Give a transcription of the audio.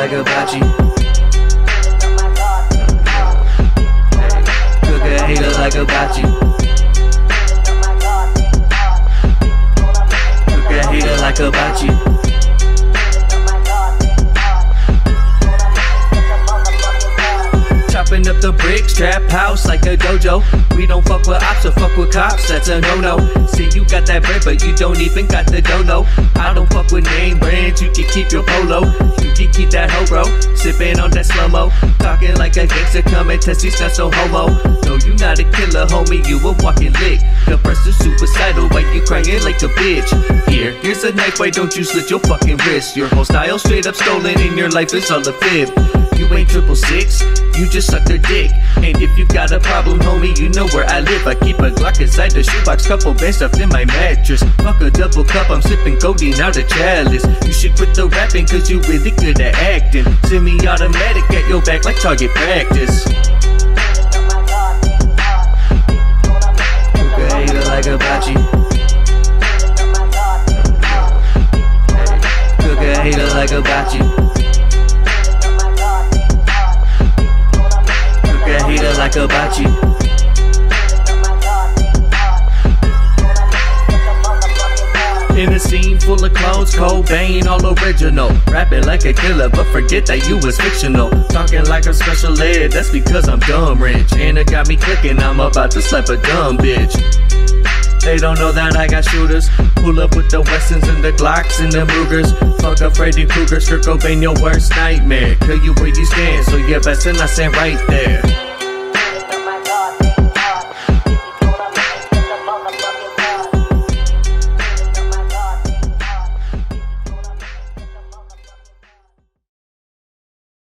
like a bocce. Cook a hater like a bocce. Cook a hater like a bocce. Chopping up the bricks, trap house like a dojo. We don't fuck with ops or fuck with cops, that's a no no. See, you got that bread, but you don't even got the dono. I don't fuck with name brands, you can keep your polo. Sipping on that slow mo. Talking like a gangster, come and test these not so homo. No, you not a killer, homie, you a walking lick. The why you like a bitch? Here, here's a knife, why don't you slit your fucking wrist? Your whole style straight up stolen, and your life is all a fib. You ain't triple six, you just suck their dick. And if you got a problem, homie, you know where I live. I keep a Glock inside the shoebox, couple bands stuffed in my mattress. Fuck a double cup, I'm sipping codeine out of chalice. You should quit the rapping, cause you really good at acting. Semi automatic at your back like target practice. Like a bocce. Cook a hater like a bocce. In a scene full of clones, Cobain, all original. Rapping like a killer, but forget that you was fictional. Talking like I'm special ed, that's because I'm dumb rich. And it got me clicking, I'm about to slap a dumb bitch. They don't know that I got shooters. Pull up with the Wessons and the Glocks and the Rugers. Fuck up Freddy Krueger, Kurt Cobain, your worst nightmare. Kill you where you stand, so you best to I stand right there.